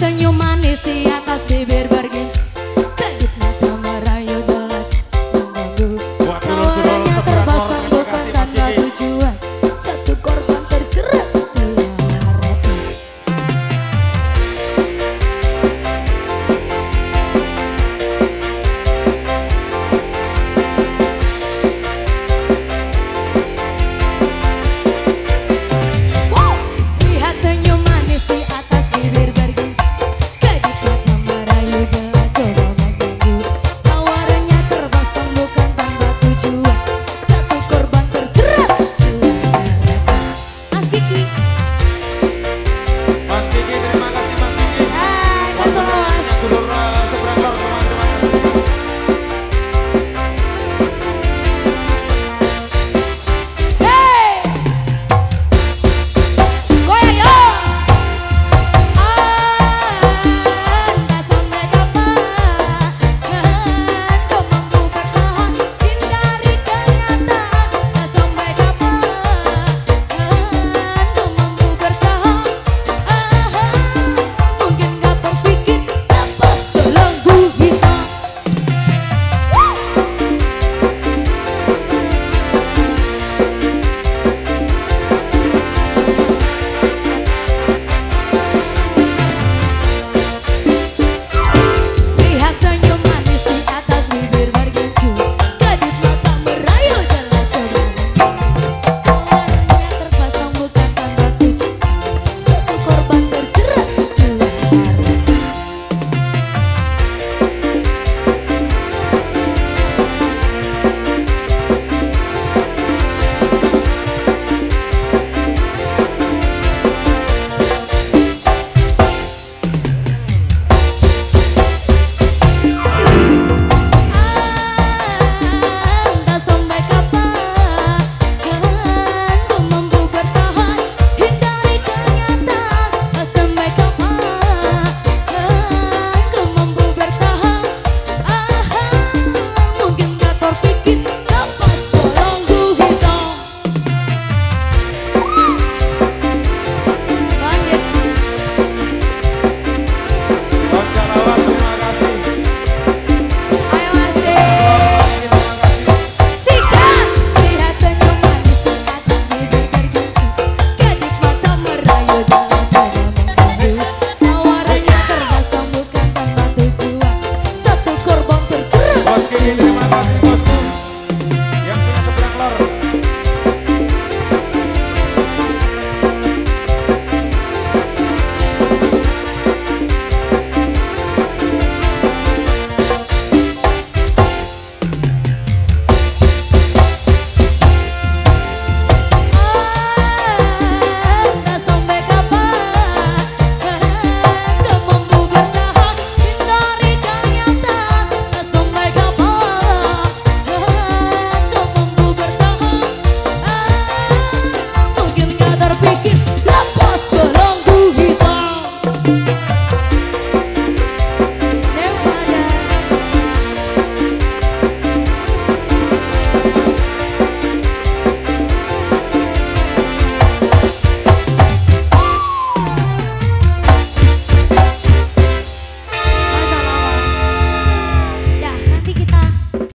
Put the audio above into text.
senyum manis di atas